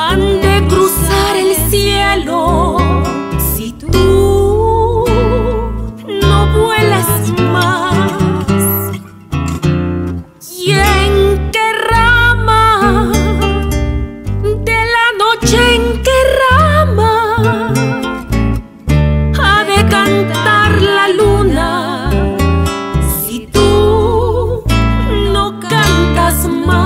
han de cruzar el cielo si tú no vuelas más. ¿Y en qué rama de la noche en qué rama ha de cantar la luna si tú no cantas más?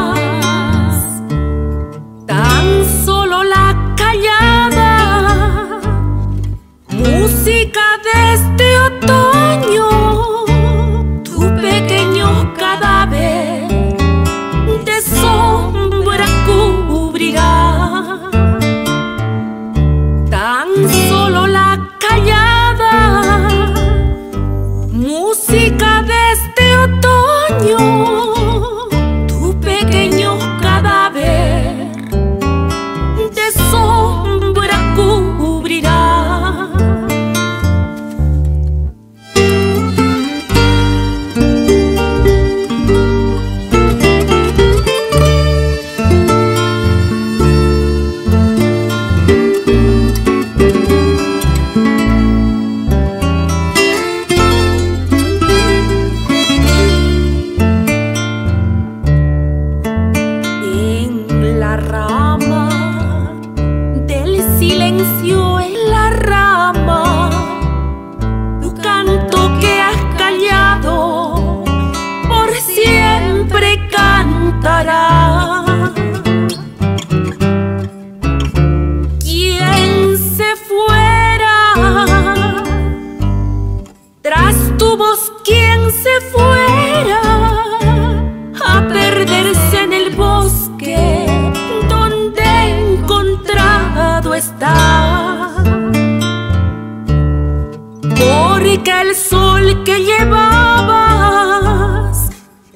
Porque el sol que llevabas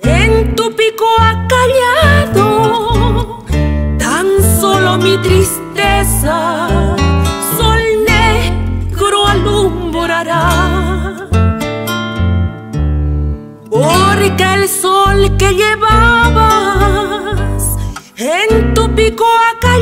en tu pico ha callado tan solo mi tristeza. Sol negro alumbrará. Porque el sol que llevabas en tu pico ha callado